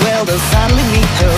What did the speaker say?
swell, they'll suddenly meet her